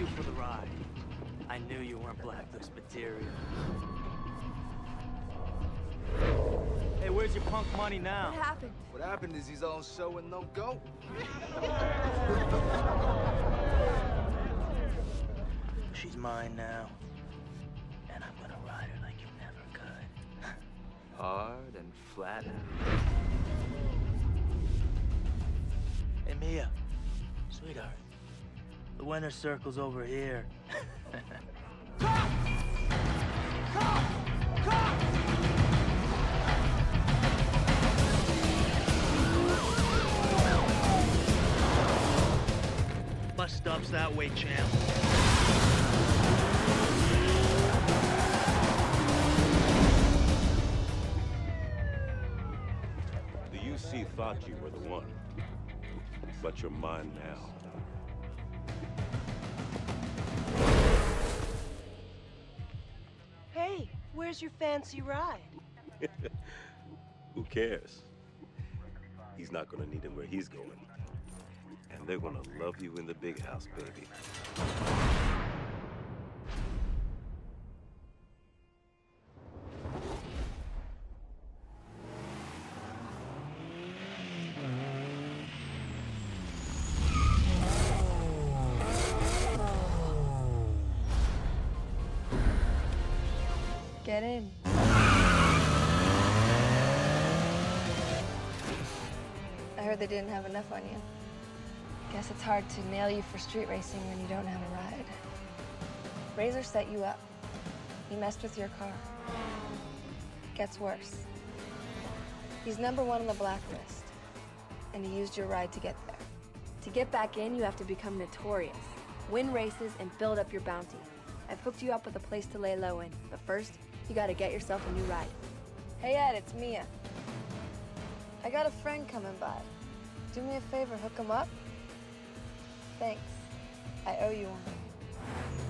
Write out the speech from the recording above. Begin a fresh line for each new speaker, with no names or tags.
you for the ride. I knew you weren't Blacklist material. Hey, where's your punk money now?
What happened?
What happened is he's on show and no go.
She's mine now. And I'm gonna ride her like you never could.
Hard and flat.
Hey, Mia. Sweetheart. The winner circle's over here. Bus stop's that way, champ.
The UC thought you were the one, but you're mine now.
Where's your fancy ride?
Who cares? He's not gonna need him where he's going. And they're gonna love you in the big house, baby.
Get in. I heard they didn't have enough on you. Guess it's hard to nail you for street racing when you don't have a ride. Razor set you up. He messed with your car. Gets worse. He's number one on the blacklist, and he used your ride to get there. To get back in, you have to become notorious, win races, and build up your bounty. I've hooked you up with a place to lay low in, but first, you gotta get yourself a new ride. Hey Ed, it's Mia. I got a friend coming by. Do me a favor, hook him up? Thanks. I owe you one.